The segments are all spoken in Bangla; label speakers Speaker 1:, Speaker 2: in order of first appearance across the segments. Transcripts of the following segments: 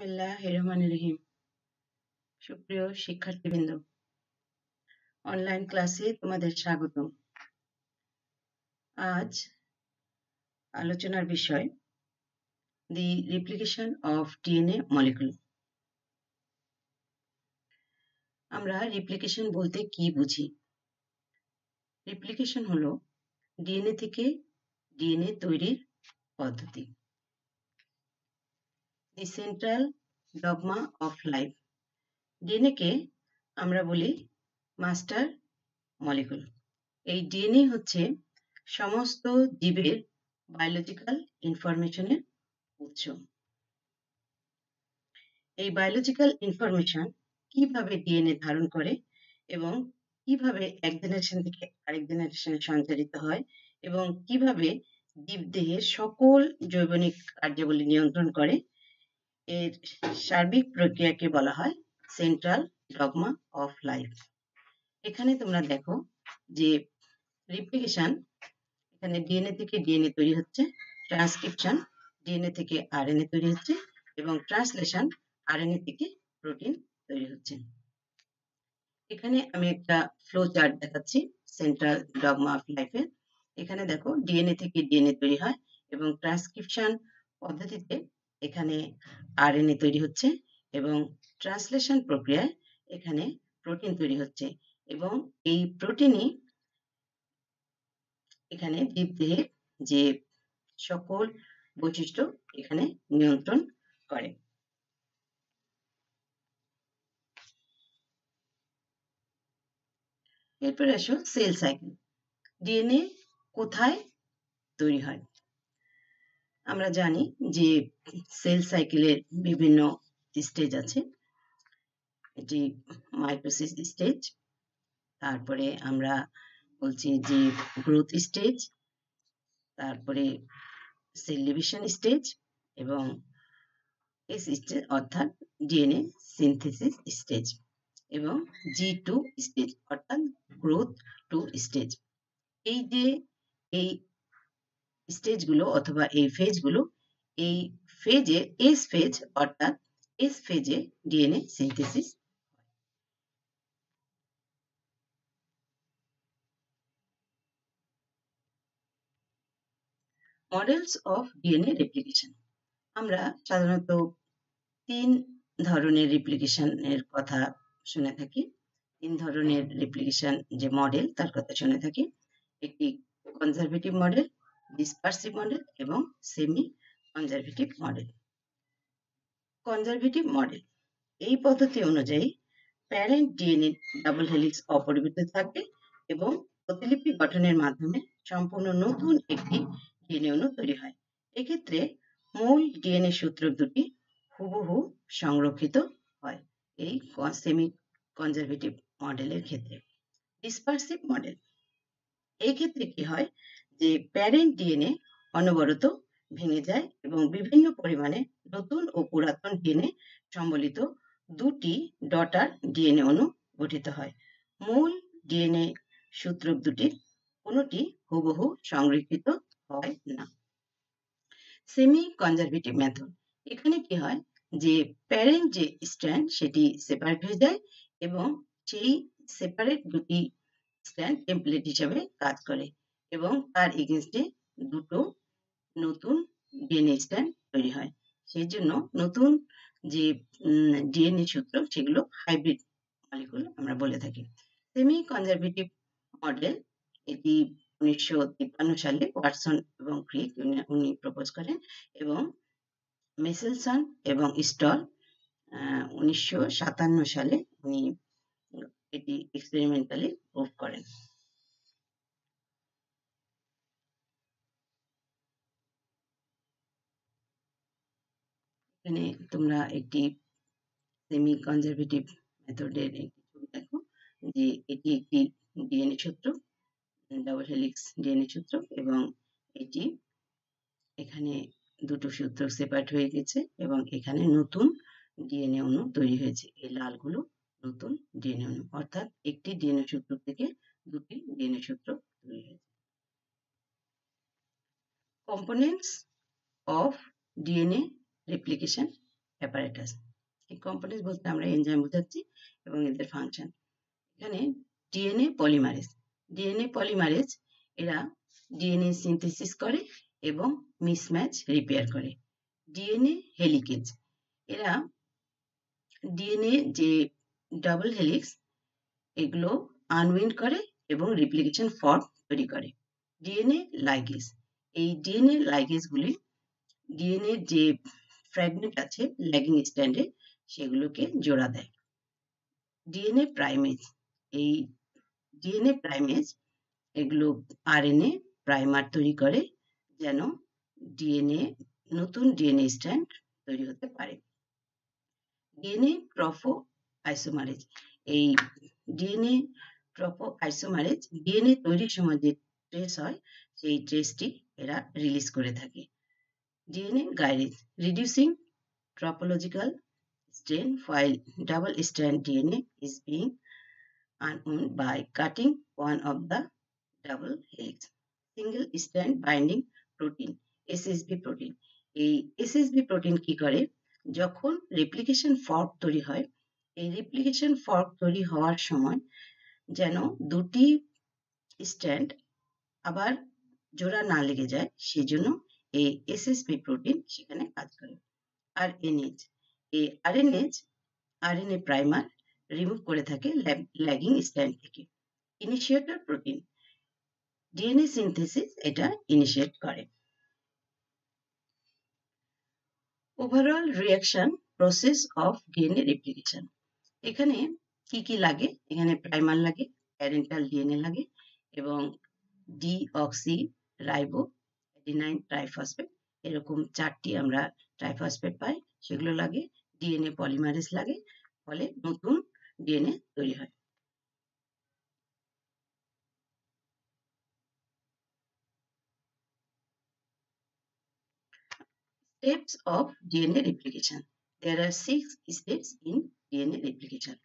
Speaker 1: বিসমিল্লাহ রহমান রহিম সুপ্রিয় শিক্ষার্থীবৃন্দ অনলাইন ক্লাসে তোমাদের স্বাগত আজ আলোচনার বিষয় the replication of DNA molecule আমরা রিপ্লিকেশন বলতে কি বুঝি? রিপ্লিকেশন হলো ডিএনএ থেকে ডিএনএ তৈরির পদ্ধতি। The central dogma of life ডিএনএকে আমরা বলি মাস্টার মলিকুল এই ডিএনএ হচ্ছে সমস্ত জীবের বায়োলজিক্যাল ইনফরমেশনের উৎস। এই বায়োলজিক্যাল ইনফরমেশন কীভাবে ডিএনএ ধারণ করে এবং কীভাবে এক জেনারেশন থেকে আরেক জেনারেশনে সঞ্চারিত হয় এবং কীভাবে জীবদেহের সকল জৈবনিক কার্যাবলী নিয়ন্ত্রণ করে এর সার্বিক প্রক্রিয়াকে বলা হয় সেন্ট্রাল ডগমা অফ লাইফ এখানে তোমরা দেখো যে রিপ্লিকেশন এখানে ডিএনএ থেকে ডিএনএ তৈরি হচ্ছে ট্রান্সক্রিপশন ডিএনএ থেকে আরএনএ তৈরি হচ্ছে এবং ট্রান্সলেশন আরএনএ থেকে প্রোটিন তৈরি হচ্ছে। এখানে আমি একটা ফ্লো চার্ট দেখাচ্ছি সেন্ট্রাল ডগমা অফ লাইফের এখানে দেখো ডিএনএ থেকে ডিএনএ তৈরি হয় এবং ট্রান্সক্রিপশন পদ্ধতিতে এখানে আরএনএ তৈরি হচ্ছে এবং ট্রান্সলেশন প্রক্রিয়ায় এখানে প্রোটিন তৈরি হচ্ছে এবং এই প্রোটিনই এখানে জীবদেহের যে সকল বৈশিষ্ট্য এখানে নিয়ন্ত্রণ করে। এরপরে আসো সেল সাইকেল ডিএনএ কোথায় তৈরি হয়? আমরা জানি যে সেল সাইকেলের বিভিন্ন স্টেজ আছে। এটি মাইক্রোসিস স্টেজ। তারপরে আমরা বলছি যে গ্রোথ স্টেজ। তারপরে সেল ডিভিশন স্টেজ এবং এস স্টেজ অর্থাৎ ডিএনএ সিনথেসিস স্টেজ এবং জি টু স্টেজ, অর্থাৎ গ্রোথ টু স্টেজ। এই যে, এই স্টেজগুলো অথবা এই ফেজগুলো এই ফেজে এস ফেজ অর্থাৎ এস ফেজে DNA synthesis models of DNA replication আমরা সাধারণত তিন ধরনের রেপ্লিকেশনের কথা শুনে থাকি। তিন ধরনের রেপ্লিকেশন যে মডেল তার কথা শুনে থাকি। একটি কনজারভেটিভ মডেল ডিসপার্সিভ মডেল এবং semi conservative model conservative model এই পদ্ধতি অনুযায়ী প্যারেন্ট ডিএনএ ডাবল হেলিক্স অপরিবর্তিত থাকবে এবং প্রতিলিপি গঠনের মাধ্যমে সম্পূর্ণ নতুন একটি ডিএনএ অণু তৈরি হয়। এক্ষেত্রে মূল ডিএনএ সূত্র দুটি হুবহু সংরক্ষিত হয় এই সেমি কনজারভেটিভ মডেলের ক্ষেত্রে। ডিসপার্সিভ মডেল এই ক্ষেত্রে কি হয়? যে প্যারেন্ট ডিএনএ অনবরত ভেঙে যায় এবং বিভিন্ন পরিমাণে নতুন ও পুরাতন ডিএনএ সম্বলিত দুটি ডটার ডিএনএ অণু গঠিত হয়। মূল ডিএনএ সূত্রক দুটির কোনোটি হুবহু সংরক্ষিত হয় না। সেমি কনজারভেটিভ মেথড এখানে কি হয় যে প্যারেন্ট যে স্ট্র্যান্ড সেটি সেপারেট হয়ে যায় এবং সেই সেপারেট দুটি স্ট্যান্ড টেমপ্লেট হিসাবে কাজ করে। এবং তার এগেনস্টে দুটো নতুন ডিএনএ স্ট্যান্ড তৈরি হয়। সেই জন্য নতুন যে ডিএনএ সূত্র, সেগুলো হাইব্রিড মলিকুল আমরা বলে থাকি। সেমি কনজারভেটিভ মডেল এটি উনিশশো তিপ্পান্ন সালে ওয়াটসন এবং ক্রিক উনি প্রপোজ করেন এবং মেসেলসন এবং স্টল উনিশশো সাতান্ন সালে উনি এটি এক্সপেরিমেন্টালি প্রুভ করেন। এখানে তোমরা একটি সেমি কনজারভেটিভ মেথডের একটি ছবি দেখো, যে এটি একটি ডিএনএ সূত্র ডাবল হেলিক্স ডিএনএ সূত্র, এবং এটি এখানে দুটো সূত্র সেপারেট হয়ে গেছে, এবং এখানে নতুন ডিএনএ অণু তৈরি হয়েছে। এই লালগুলো নতুন ডিএনএ অণু, অর্থাৎ একটি ডিএনএ সূত্র থেকে দুটি ডিএনএ সূত্র তৈরি হয়েছে। Components of DNA replication apparatus এই কম্পোনেন্টস বলতে আমরা এনজাইম বোঝাচ্ছি এবং এদের ফাংশন এখানে ডিএনএ পলিমারেজ ডিএনএ পলিমারেজ এরা ডিএনএ সিনথেসিস করে এবং মিসম্যাচ রিপেয়ার করে। ডিএনএ হেলিকেজ এরা ডিএনএ যে ডাবল হেলিক্স এগুলো আনউইন্ড করে এবং রিপ্লিকেশন ফর্ম তৈরি করে। ডিএনএ লাইগেজ এই ডিএনএ লাইগেজগুলি ডিএনএ যে ফ্র্যাগমেন্ট আছে ল্যাগিং স্ট্যান্ডে সেগুলোকে জোড়া দেয়। ডিএনএ প্রাইমেজ এই ডিএনএ প্রাইমেজ এগুলো আরএনএ প্রাইমার তৈরি করে, যেন ডিএনএ নতুন ডিএনএ স্ট্যান্ড তৈরি হতে পারে। ডিএনএ ট্রফো আইসোমারেজ এই ডিএনএ ট্রপো আইসোমারেজ ডিএনএ তৈরির সময় যে ট্রেস হয়, সেই ট্রেসটি এরা রিলিজ করে থাকে। DNA gyrase reducing topological strain while double strand DNA is being unwound by cutting one of the double helix. Single strand binding protein SSB protein এই SSB প্রোটিন কি করে যখন রেপ্লিকেশন ফর্ক তৈরি হয় এই রেপ্লিকেশন ফর্ক তৈরি হওয়ার সময় যেন দুটি স্ট্যান্ড আবার জোড়া না লেগে যায় সেজন্য এই এসএসবি প্রোটিন সেখানে কাজ করে। আর এনএইচ এই আরএনএ প্রাইমার রিমুভ করে থাকে ল্যাগিং স্ট্যান্ড থেকে। ইনিশিয়েটর প্রোটিন ডিএনএ সিনথেসিস এটা ইনিশিয়েট করে। Overall reaction process of DNA replication এখানে কি কি লাগে? এখানে প্রাইমার লাগে প্যারেন্টাল ডিএনএ লাগে এবং ডি অক্সি অ্যাডিনাইন ট্রাইফসফেট এরকম চারটি আমরা ট্রাইফসফেট পাই সেগুলো লাগে ডিএনএ পলিমারেজ লাগে ফলে নতুন ডিএনএ তৈরি হয় Steps of DNA replication. There are six steps in DNA replication.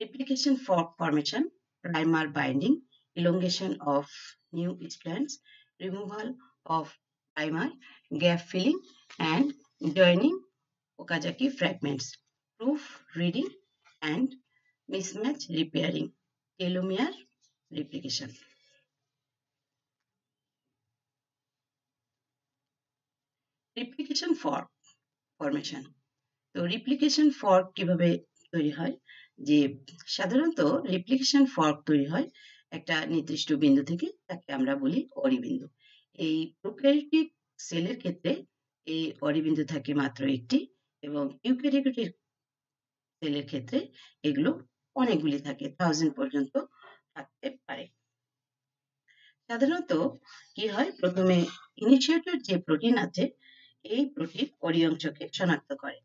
Speaker 1: Replication for formation, primer binding, elongation of new strands, removal of primer, gap filling, and joining Okazaki fragments, proof reading, and mismatch repairing, telomere replication. Replication fork formation তো রিপ্লিকেশন ফর্ক কীভাবে তৈরি হয় যে সাধারণত রিপ্লিকেশন ফর্ক তৈরি হয় একটা নির্দিষ্ট বিন্দু থেকে তাকে আমরা বলি অরিবিন্দু এই প্রোক্যারিওটিক সেলের ক্ষেত্রে এই অরিবিন্দু থাকে মাত্র একটি এবং ইউক্যারিওটিক সেলের ক্ষেত্রে এগুলো অনেকগুলি থাকে থাউজেন্ড পর্যন্ত থাকতে পারে। সাধারণত কি হয়? প্রথমে ইনিশিয়েটর যে প্রোটিন আছে, এই প্রোটিন ওরি অংশকে শনাক্ত করে।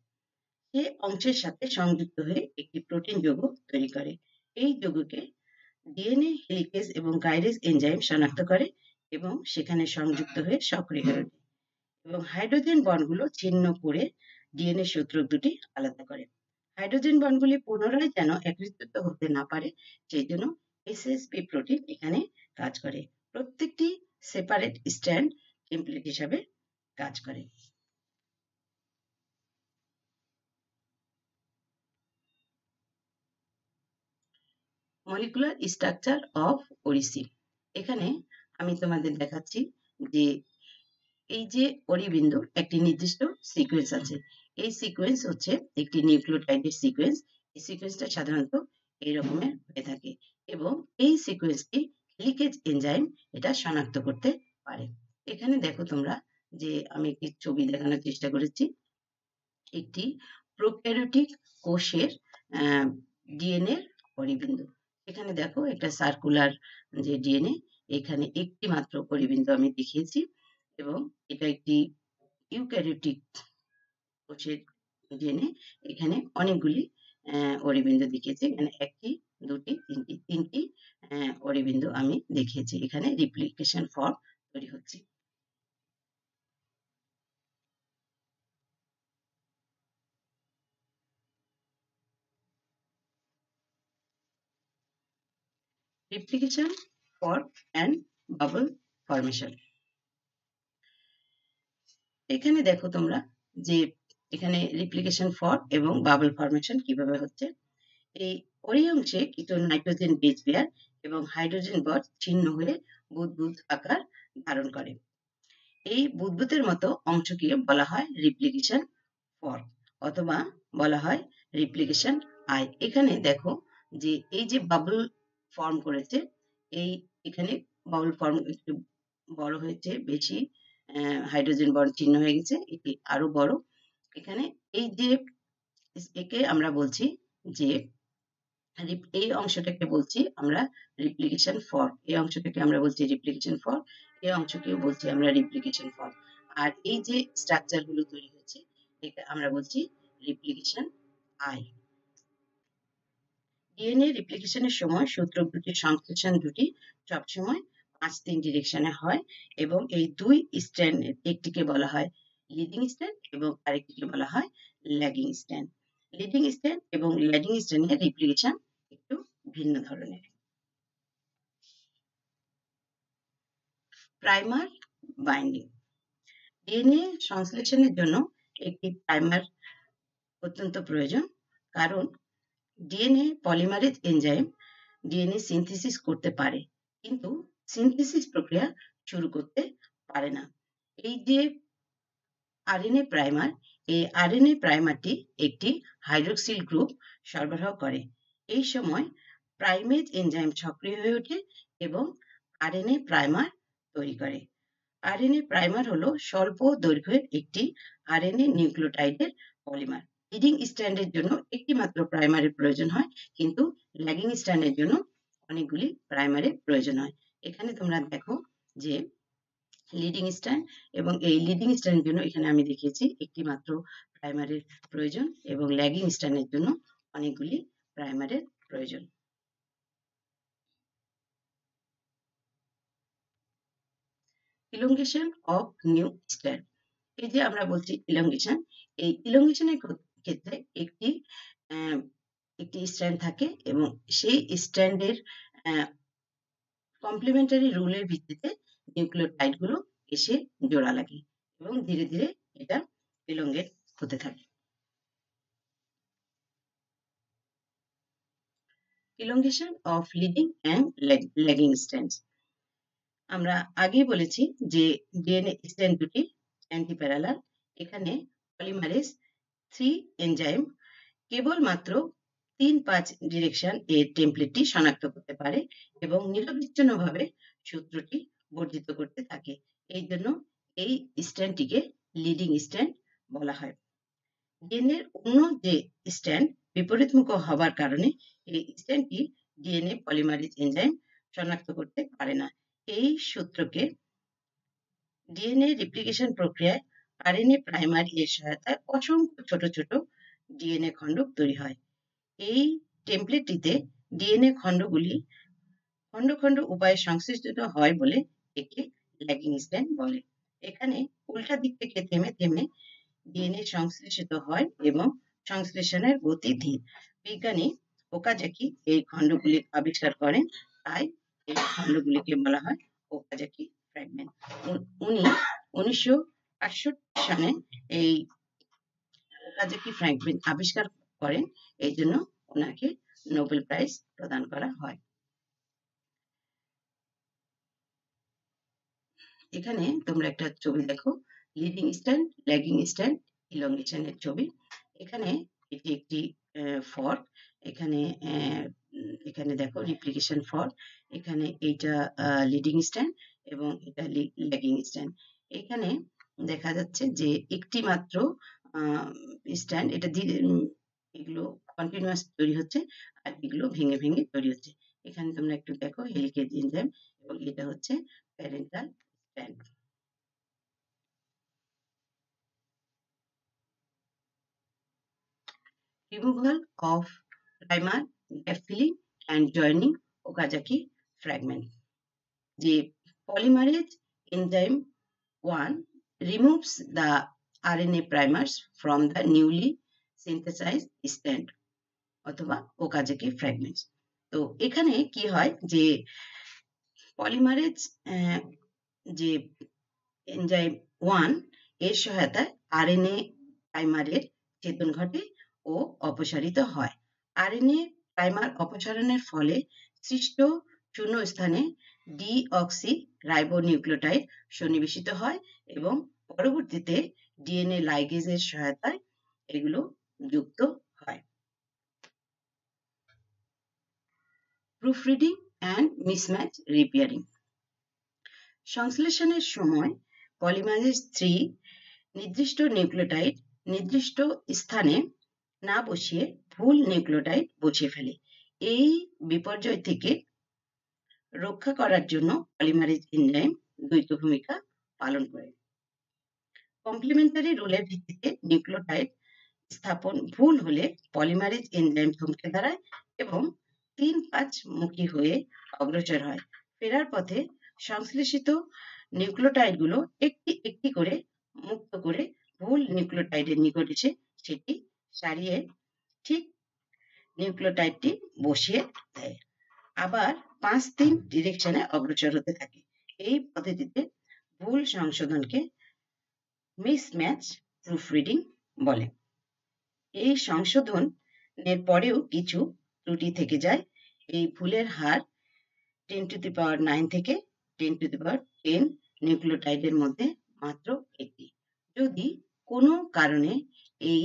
Speaker 1: সে অংশের সাথে সংযুক্ত হয়ে একটি প্রোটিন যৌগ তৈরি করে। এই যৌগকে ডিএনএ হেলিকেজ এবং গাইরেজ এনজাইম শনাক্ত করে। এবং সেখানে সংযুক্ত হয়ে সক্রিয় হয়ে ওঠে। এবং হাইড্রোজেন বন্ডগুলো ছিন্ন করে ডিএনএ সূত্রক দুটি আলাদা করে। হাইড্রোজেন বন্ডগুলি পুনরায় যেন একত্রিত হতে না পারে, সেই জন্য এসএসপি প্রোটিন এখানে কাজ করে। প্রত্যেকটি সেপারেট স্ট্যান্ড টেমপ্লেট হিসাবে কাজ করে। মলিকুলার স্ট্রাকচার অফ ওরিসি এখানে আমি তোমাদের দেখাচ্ছি যে এই যে অরিবিন্দুর একটি নির্দিষ্ট সিকোয়েন্স আছে। এই সিকোয়েন্স হচ্ছে একটি নিউক্লিওটাইডের সিকোয়েন্স এই সিকোয়েন্সটা সাধারণত এই রকমের হয়ে থাকে এবং এই সিকোয়েন্সটি লিকেজ এনজাইম এটা শনাক্ত করতে পারে। এখানে দেখো তোমরা যে আমি একটি ছবি দেখানোর চেষ্টা করেছি। একটি প্রোক্যারিওটিক কোষের ডিএনএ পরিবিন্দু এখানে দেখো একটা সার্কুলার যে ডিএনএ এখানে একটি মাত্র পরিবিন্দু আমি দেখিয়েছি এবং এটা একটি ইউক্যারিওটিক কোষের ডিএনএ এখানে অনেকগুলি অরিবিন্দু দেখিয়েছি। এখানে একটি, দুটি, তিনটি তিনটি অরিবিন্দু আমি দেখিয়েছি। এখানে রিপ্লিকেশন ফর্ম তৈরি হচ্ছে। replication fork and bubble formation. এখানে দেখো তোমরা যে এখানে রিপ্লিকেশন ফর এবং বাবল ফরমেশন কীভাবে হচ্ছে। এই অংশে কিছু নাইট্রোজেন বেজ পেয়ার এবং হাইড্রোজেন বট ছিন্ন হয়ে বুদবুদ আকার ধারণ করে। এই বুদবুদের মতো অংশকে বলা হয় রিপ্লিকেশন ফর অথবা বলা হয় রিপ্লিকেশন আই এখানে দেখো যে এই যে বাবল ফর্ম করেছে, এই এখানে বাবল ফর্ম একটু বড় হয়েছে, বেশি হাইড্রোজেন বন্ড চিহ্ন হয়ে গেছে, এটি আরও বড়। এখানে এই যে একে আমরা বলছি যে এই অংশটাকে বলছি আমরা রিপ্লিকেশন ফর এই অংশটাকে আমরা বলছি রিপ্লিকেশন ফর এই অংশকেও বলছি আমরা রিপ্লিকেশন ফর আর এই যে স্ট্রাকচারগুলো তৈরি হচ্ছে এটা আমরা বলছি রিপ্লিকেশন আই ডিএনএ রিপ্লিকেশনের সময় সূত্র দুটি সংশ্লেষণ দুটি সবসময় পাঁচ তিন ডিরেকশনে হয় এবং এই দুই স্ট্যান্ড একটিকে বলা হয় লিডিং স্ট্যান্ড এবং আরেকটিকে বলা হয় ল্যাগিং স্ট্যান্ড লিডিং স্ট্যান্ড এবং ল্যাগিং স্ট্যান্ডের রিপ্লিকেশন একটু ভিন্ন ধরনের। প্রাইমার বাইন্ডিং ডিএনএ সংশ্লেষণের জন্য একটি প্রাইমার অত্যন্ত প্রয়োজন, কারণ DNA polymerase enzyme DNA synthesis করতে পারে, কিন্তু সিনথেসিস প্রক্রিয়া শুরু করতে পারে না। এই যে আরএনএ প্রাইমার এই আরএনএ প্রাইমারটি একটি হাইড্রোক্সিল গ্রুপ সরবরাহ করে। এই সময় প্রাইমেজ এনজাইম সক্রিয় হয়ে ওঠে এবং আরএনএ প্রাইমার তৈরি করে। আরএনএ প্রাইমার হলো স্বল্প দৈর্ঘ্যের একটি আরএনএ নিউক্লিওটাইডের পলিমার লিডিং স্ট্যান্ডের জন্য একটি মাত্র প্রাইমারের প্রয়োজন হয়, কিন্তু ল্যাগিং স্ট্যান্ডের জন্য অনেকগুলি প্রাইমারের প্রয়োজন হয়। এখানে তোমরা দেখো যে লিডিং স্ট্যান্ড এবং এই লিডিং স্ট্যান্ডের জন্য এখানে আমি দেখিয়েছি একটি মাত্র প্রাইমারের প্রয়োজন এবং ল্যাগিং স্ট্যান্ডের জন্য অনেকগুলি প্রাইমারের প্রয়োজন। ইলঙ্গেশন অফ নিউ স্ট্যান্ড এই যে আমরা বলছি ইলঙ্গেশন এই ইলঙ্গেশনের ক্ষেত্রে একটি একটি স্ট্যান্ড থাকে এবং সেই স্ট্যান্ডের কমপ্লিমেন্টারি রুলের ভিত্তিতে নিউক্লিওটাইডগুলো এসে জোড়া লাগে এবং ধীরে ধীরে এটা ইলঙ্গেট হতে থাকে। Elongation of leading and lagging stands আমরা আগেই বলেছি যে ডিএনএ স্ট্যান্ড দুটি অ্যান্টিপ্যারালাল এখানে পলিমারেজ থ্রি এনজাইম কেবলমাত্র তিন পাঁচ ডিরেকশন এর টেমপ্লেটটি শনাক্ত করতে পারে এবং নিরবিচ্ছিন্নভাবে সূত্রটি বর্ধিত করতে থাকে। এই জন্য এই স্ট্যান্ডটিকে লিডিং স্ট্যান্ড বলা হয়। ডিএনএর অন্য যে স্ট্যান্ড বিপরীতমুখ হবার কারণে এই স্ট্যান্ডটি ডিএনএ পলিমারেজ এনজাইম শনাক্ত করতে পারে না। এই সূত্রকে ডিএনএ রিপ্লিকেশন প্রক্রিয়ায় আরএনএ প্রাইমার এর সহায়তায় অসংখ্য ছোট ছোট ডিএনএ খণ্ড তৈরি হয়। এই টেমপ্লেটটিতে ডিএনএ খণ্ডগুলি খণ্ড খণ্ড উপায়ে সংশ্লেষিত হয় বলে একে ল্যাগিং স্ট্যান্ড বলে। এখানে উল্টা দিক থেকে থেমে থেমে ডিএনএ সংশ্লেষিত হয় এবং সংশ্লেষণের গতি ধীর। বিজ্ঞানী ওকাজাকি এই খণ্ডগুলি আবিষ্কার করেন, তাই এই খণ্ডগুলিকে বলা হয় ওকাজাকি ফ্র্যাগমেন্ট উনি উনিশশো আটষট্টি সালে এই ওকাজাকি ফ্র্যাগমেন্ট আবিষ্কার করেন, এই জন্য ওনাকে নোবেল প্রাইজ প্রদান করা হয়। এখানে তোমরা একটা ছবি দেখো লিডিং স্ট্যান্ড ল্যাগিং স্ট্যান্ড ইলংগেশনের ছবি। এখানে এটি একটি ফর্ক এখানে এখানে দেখো রিপ্লিকেশন ফর্ক এখানে এইটা লিডিং স্ট্যান্ড এবং এটা ল্যাগিং স্ট্যান্ড এখানে দেখা যাচ্ছে যে একটি মাত্র স্ট্যান্ড এটা এগুলো কন্টিনিউয়াস তৈরি হচ্ছে আর এগুলো ভেঙে ভেঙে তৈরি হচ্ছে এখানে তোমরা একটু দেখো, হেলিকেজ এনজাইম এবং এটা হচ্ছে parental strand removal of primer gap filling and joining Okazaki fragment. The polymerase enzyme 1 removes the RNA primers from the newly synthesized stand অথবা ওকাজাকি ফ্র্যাগমেন্টস তো এখানে কি হয় যে পলিমারেজ যে এনজাইম ওয়ানের সহায়তায় আরএনএ প্রাইমারের চেতন ঘটে ও অপসারিত হয়। আরএনএ প্রাইমার অপসারণের ফলে সৃষ্ট শূন্য স্থানে ডিঅক্সি রাইবোনিউক্লিওটাইড সন্নিবেশিত হয় এবং পরবর্তীতে ডিএনএ লাইগেজের সহায়তায় এগুলো যুক্ত হয়। প্রুফরিডিং অ্যান্ড মিসম্যাচ রিপেয়ারিং সংশ্লেষণের সময় পলিমারেজ থ্রি নির্দিষ্ট নিউক্লিওটাইড নির্দিষ্ট স্থানে না বসিয়ে ভুল নিউক্লিওটাইড বসিয়ে ফেলে। এই বিপর্যয় থেকে রক্ষা করার জন্য পলিমারেজ এনজাইম দ্বৈত ভূমিকা পালন করে। কমপ্লিমেন্টারি রোলের ভিত্তিতে নিউক্লিওটাইড স্থাপন ভুল হলে পলিমারেজ এনজাইম থমকে দাঁড়ায় এবং তিন পাঁচ মুখী হয়ে অগ্রসর হয়। ফেরার পথে সংশ্লেষিত নিউক্লিওটাইডগুলো একটি একটি করে মুক্ত করে ভুল নিউক্লিওটাইডের নিকট এসে সেটি সারিয়ে ঠিক নিউক্লিওটাইডটি বসিয়ে দেয়। আবার পাঁচ তিন ডিরেকশনে অগ্রসর হতে থাকে। এই পদ্ধতিতে ভুল সংশোধনকে মিসম্যাচ প্রুফরিডিং বলে। এই সংশোধনের পরেও কিছু ত্রুটি থেকে যায়। এই ভুলের হার ten to the power nine থেকে ten to the power ten নিউক্লিওটাইডের মধ্যে মাত্র একটি। যদি কোনো কারণে এই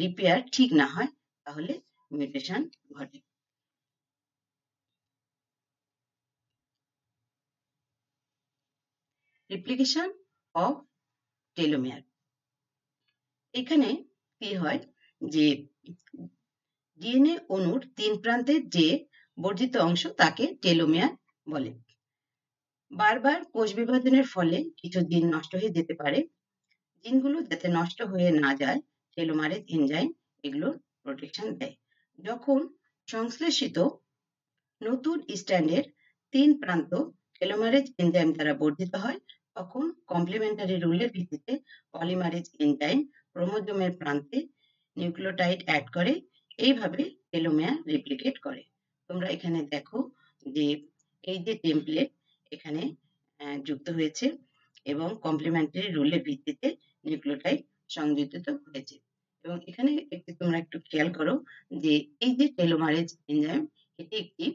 Speaker 1: রিপেয়ার ঠিক না হয়, তাহলে মিউটেশন ঘটে। রিপ্লিকেশন অফ টেলোমিয়ার এখানে কি হয়? যে ডিএনএ অণুর তিন প্রান্তের যে বর্ধিত অংশ তাকে টেলোমিয়ার বলে। বারবার কোষ বিভাজনের ফলে কিছু জিন নষ্ট হয়ে যেতে পারে। জিনগুলো যাতে নষ্ট হয়ে না যায় টেলোমারেজ এনজাইম এগুলোর প্রোটেকশন দেয়। যখন সংশ্লেষিত নতুন স্ট্যান্ডের তিন প্রান্ত টেলোমারেজ এনজাইম দ্বারা বর্ধিত হয়, তখন কমপ্লিমেন্টারি রুলের ভিত্তিতে পলিমারেজ এনজাইম ক্রোমোজোমের প্রান্তে নিউক্লিওটাইড অ্যাড করে, এইভাবে টেলোমেয়ার রেপ্লিকেট করে। তোমরা এখানে দেখো যে এই যে টেমপ্লেট এখানে যুক্ত হয়েছে এবং কমপ্লিমেন্টারি রুলের ভিত্তিতে নিউক্লিওটাইড সংযোজিত হয়েছে। এবং এখানে একটি তোমরা একটু খেয়াল করো যে এই যে টেলোমারেজ এনজাইম এটি একটি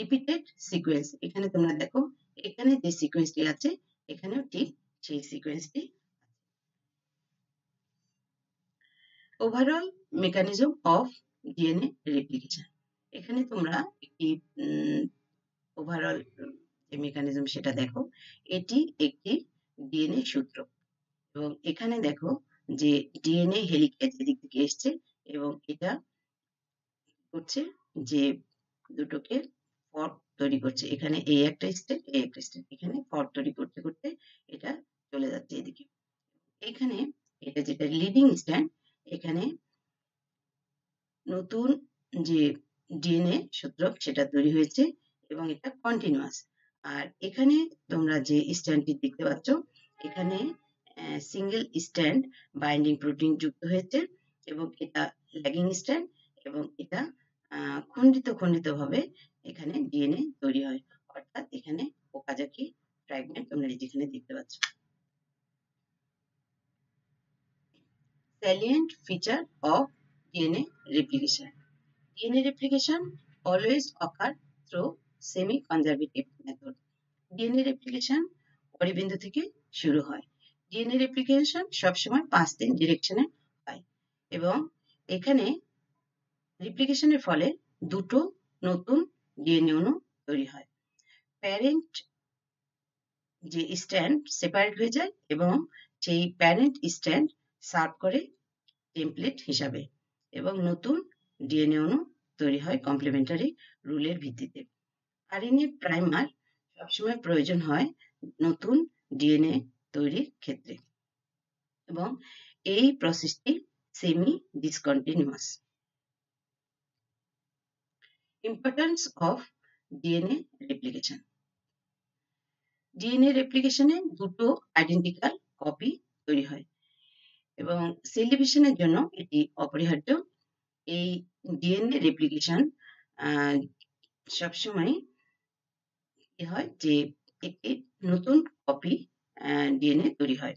Speaker 1: রিপিটেড সিকোয়েন্স এখানে তোমরা দেখো, এখানে যে সিকোয়েন্সটি আছে, এখানেও ঠিক সেই সিকোয়েন্সটি overall mechanism of DNA replication এখানে তোমরা একটি ওভারঅল যে মেকানিজম সেটা দেখো, এটি একটি ডিএনএ সূত্র। এবং এখানে দেখো যে ডিএনএ হেলিকেজ এদিক থেকে এসছে, এবং এটা করছে যে দুটোকে ফর্ক তৈরি করছে। এখানে এই একটা স্টেপ এই একটা স্টেপ এখানে ফর্ক তৈরি করতে করতে এটা চলে যাচ্ছে এদিকে। এখানে এটা যেটা লিডিং স্ট্যান্ড এখানে নতুন যে ডিএনএ সূত্রক সেটা তৈরি হয়েছে এবং এটা কন্টিনিউয়াস আর এখানে তোমরা যে স্ট্যান্ডটি দেখতে পাচ্ছ, এখানে সিঙ্গেল স্ট্যান্ড বাইন্ডিং প্রোটিন যুক্ত হয়েছে এবং এটা ল্যাগিং স্ট্যান্ড এবং এটা খণ্ডিত খণ্ডিত ভাবে এখানে ডিএনএ তৈরি হয় অর্থাৎ এখানে ওকাজাকি ফ্র্যাগমেন্ট তোমরা যেখানে দেখতে পাচ্ছ salient feature of DNA replication. DNA replication always occur through semi-conservative method. DNA replication পরিবিন্দু থেকে শুরু হয় ডিএনএ রেপ্লিকেশন সবসময় পাঁচ দিন ডিরেকশনে হয় এবং এখানে রিপ্লিকেশনের ফলে দুটো নতুন ডিএনএ অণু তৈরি হয়। প্যারেন্ট যে স্ট্যান্ড সেপারেট হয়ে যায় এবং সেই প্যারেন্ট স্ট্যান্ড সার্ভ করে টেমপ্লেট হিসাবে এবং নতুন ডিএনএ অণু তৈরি হয় কমপ্লিমেন্টারি রুলের ভিত্তিতে। আরএনএ প্রাইমার সবসময় প্রয়োজন হয় নতুন ডিএনএ তৈরির ক্ষেত্রে এবং এই প্রসেসটি semi discontinuous importance of DNA replication DNA রেপ্লিকেশনে দুটো আইডেন্টিক্যাল কপি তৈরি হয় এবং সেল ডিভিশনের জন্য এটি অপরিহার্য। এই ডিএনএ রেপ্লিকেশন সবসময় হয় যে একটি নতুন কপি ডিএনএ তৈরি হয়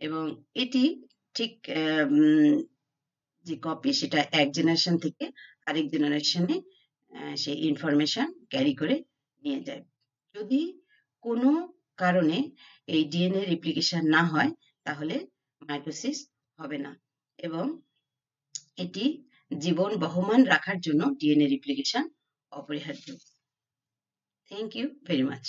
Speaker 1: এবং এটি ঠিক যে কপি সেটা এক জেনারেশন থেকে আরেক জেনারেশনে সেই ইনফরমেশন ক্যারি করে নিয়ে যায়। যদি কোনো কারণে এই ডিএনএ রিপ্লিকেশন না হয়, তাহলে মাইটোসিস হবে না এবং এটি জীবন বহমান রাখার জন্য ডিএনএ রিপ্লিকেশন অপরিহার্য। Thank you very much